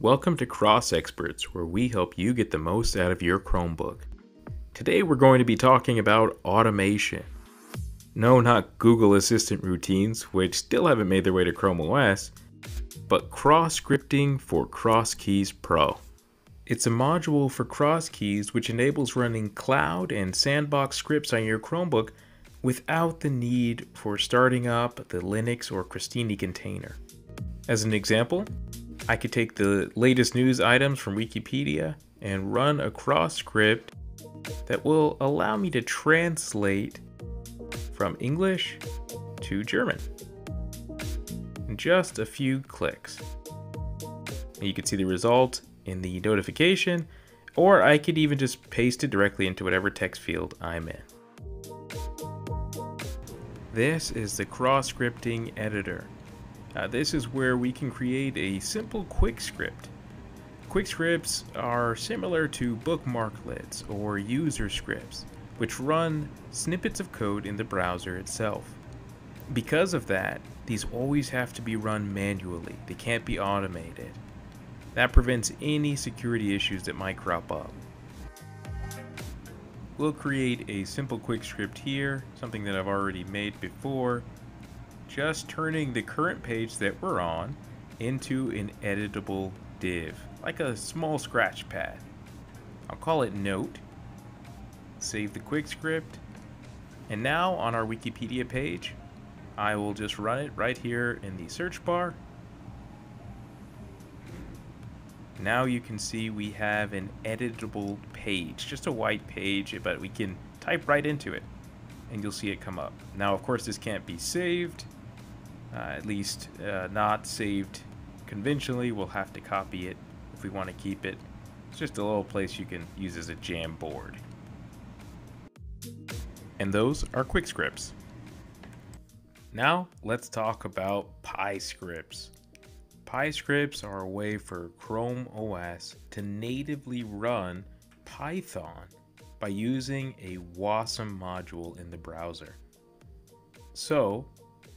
Welcome to CrosExperts, where we help you get the most out of your Chromebook. Today we're going to be talking about automation. No, not Google Assistant routines, which still haven't made their way to Chrome OS, but CroScripting for CrosKeys Pro. It's a module for CrosKeys which enables running cloud and sandbox scripts on your Chromebook without the need for starting up the Linux or Crostini container. As an example, I could take the latest news items from Wikipedia and run a CroScript that will allow me to translate from English to German in just a few clicks. You can see the result in the notification, or I could even just paste it directly into whatever text field I'm in. This is the CroScripting editor. Uh, this is where we can create a simple quick script. Quick scripts are similar to bookmarklets or user scripts, which run snippets of code in the browser itself. Because of that, these always have to be run manually, they can't be automated. That prevents any security issues that might crop up. We'll create a simple quick script here, something that I've already made before, just turning the current page that we're on into an editable div, like a small scratch pad. I'll call it note, save the quick script, and now on our Wikipedia page, I will just run it right here in the search bar. Now you can see we have an editable page, just a white page, but we can type right into it and you'll see it come up. Now, of course, this can't be saved, uh, at least uh, not saved conventionally. We'll have to copy it if we want to keep it. It's just a little place you can use as a jam board. And those are quick scripts. Now let's talk about PyScripts. PyScripts are a way for Chrome OS to natively run Python by using a WASM module in the browser. So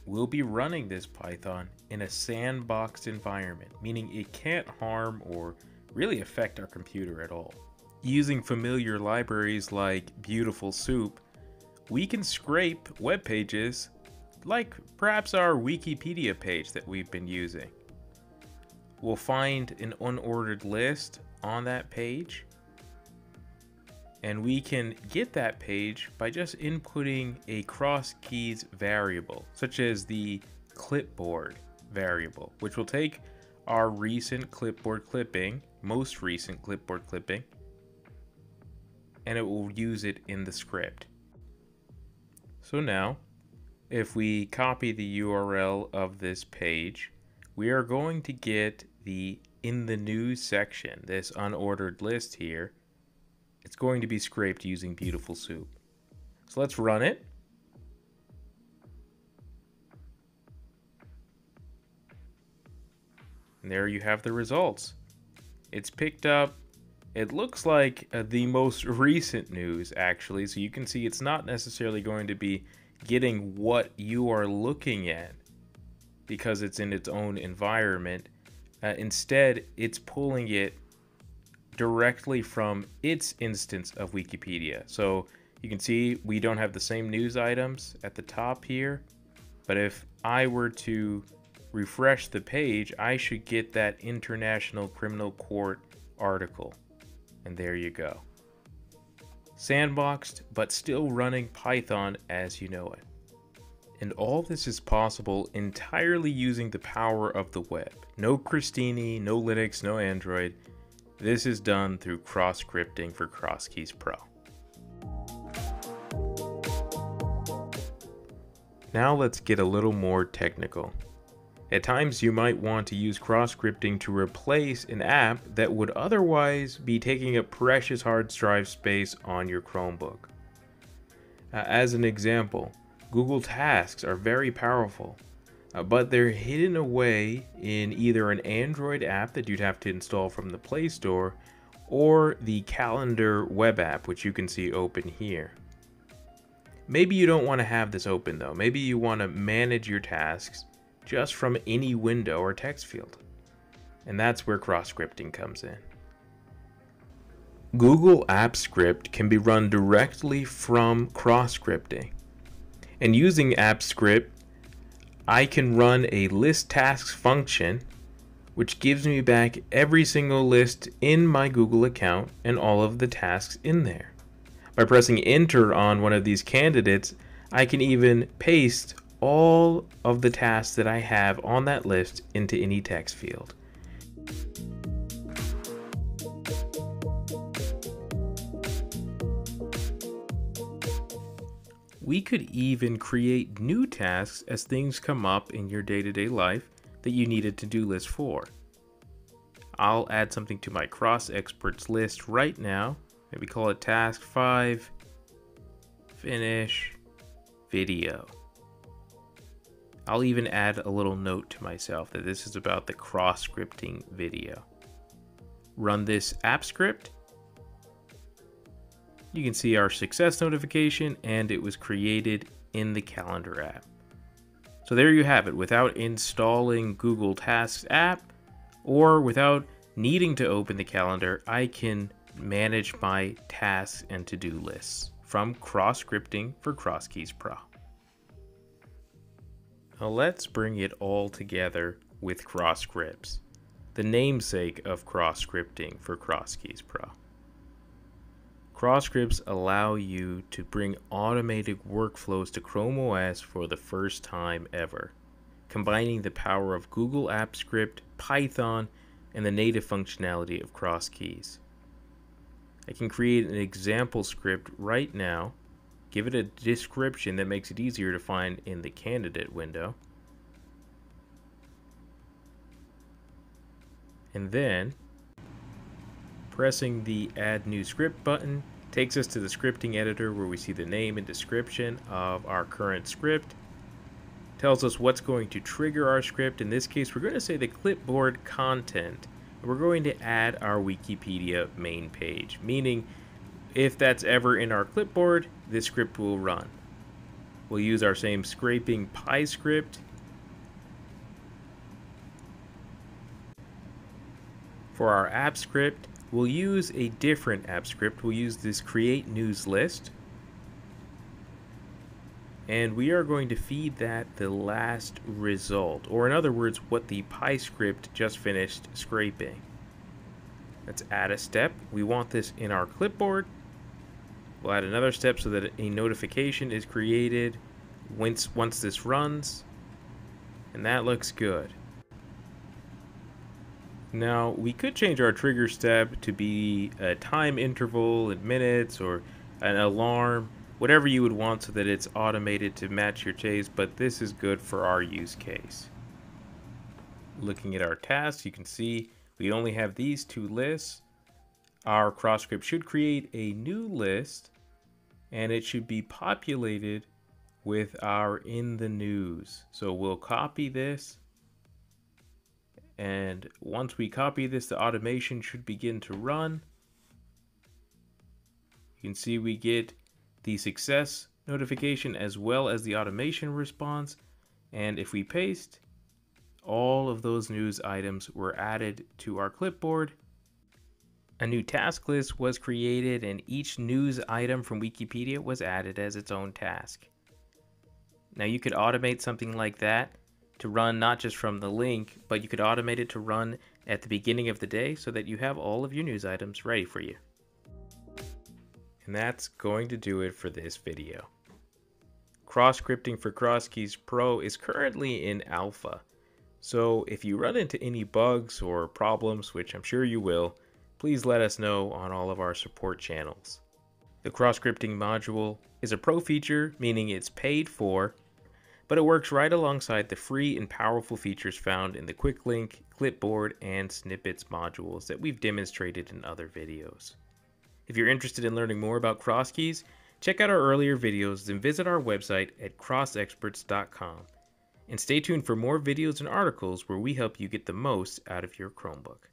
we'll be running this Python in a sandboxed environment, meaning it can't harm or really affect our computer at all. Using familiar libraries like Beautiful Soup, we can scrape web pages like perhaps our Wikipedia page that we've been using. We'll find an unordered list on that page and we can get that page by just inputting a CrosKeys variable, such as the clipboard variable, which will take our recent clipboard clipping, most recent clipboard clipping, and it will use it in the script. So now, if we copy the URL of this page, we are going to get the in the news section, this unordered list here, it's going to be scraped using Beautiful Soup. So let's run it. And there you have the results. It's picked up, it looks like uh, the most recent news actually, so you can see it's not necessarily going to be getting what you are looking at because it's in its own environment. Uh, instead, it's pulling it directly from its instance of Wikipedia. So you can see we don't have the same news items at the top here, but if I were to refresh the page, I should get that International Criminal Court article. And there you go. Sandboxed, but still running Python as you know it. And all this is possible entirely using the power of the web. No Crostini, no Linux, no Android. This is done through CroScripting for CrosKeys Pro. Now let's get a little more technical. At times you might want to use CroScripting to replace an app that would otherwise be taking up precious hard drive space on your Chromebook. Uh, as an example, Google Tasks are very powerful, uh, but they're hidden away in either an Android app that you'd have to install from the Play Store or the Calendar web app, which you can see open here. Maybe you don't want to have this open though. Maybe you want to manage your tasks just from any window or text field. And that's where CroScripting comes in. Google Apps Script can be run directly from CroScripting. And using Apps Script, I can run a list tasks function which gives me back every single list in my Google account and all of the tasks in there. By pressing enter on one of these candidates, I can even paste all of the tasks that I have on that list into any text field. We could even create new tasks as things come up in your day-to-day life that you need a to-do list for. I'll add something to my CrosExperts list right now. Maybe call it task 5 finish video. I'll even add a little note to myself that this is about the CroScripting video. Run this app script you can see our success notification and it was created in the calendar app. So there you have it without installing Google Tasks app or without needing to open the calendar, I can manage my tasks and to-do lists from CroScripting for CrosKeys Pro. Now let's bring it all together with CroScripts, the namesake of CroScripting for CrosKeys Pro. CroScripts allow you to bring automated workflows to Chrome OS for the first time ever, combining the power of Google Apps Script, Python, and the native functionality of CrosKeys. I can create an example script right now, give it a description that makes it easier to find in the candidate window, and then Pressing the Add New Script button takes us to the scripting editor where we see the name and description of our current script. Tells us what's going to trigger our script. In this case, we're going to say the clipboard content. We're going to add our Wikipedia main page, meaning if that's ever in our clipboard, this script will run. We'll use our same scraping PyScript. For our app script, We'll use a different app script. We'll use this create news list. And we are going to feed that the last result, or in other words, what the PyScript just finished scraping. Let's add a step. We want this in our clipboard. We'll add another step so that a notification is created once, once this runs. And that looks good. Now, we could change our trigger step to be a time interval in minutes or an alarm, whatever you would want so that it's automated to match your chase, but this is good for our use case. Looking at our tasks, you can see we only have these two lists. Our CroScript should create a new list and it should be populated with our in the news. So we'll copy this and once we copy this, the automation should begin to run. You can see we get the success notification as well as the automation response. And if we paste, all of those news items were added to our clipboard. A new task list was created and each news item from Wikipedia was added as its own task. Now you could automate something like that to run not just from the link, but you could automate it to run at the beginning of the day so that you have all of your news items ready for you. And that's going to do it for this video. CroScripting for CrosKeys Pro is currently in alpha. So if you run into any bugs or problems, which I'm sure you will, please let us know on all of our support channels. The CroScripting module is a pro feature, meaning it's paid for but it works right alongside the free and powerful features found in the Quick Link, Clipboard, and Snippets modules that we've demonstrated in other videos. If you're interested in learning more about CrosKeys, check out our earlier videos and visit our website at crosexperts.com. And stay tuned for more videos and articles where we help you get the most out of your Chromebook.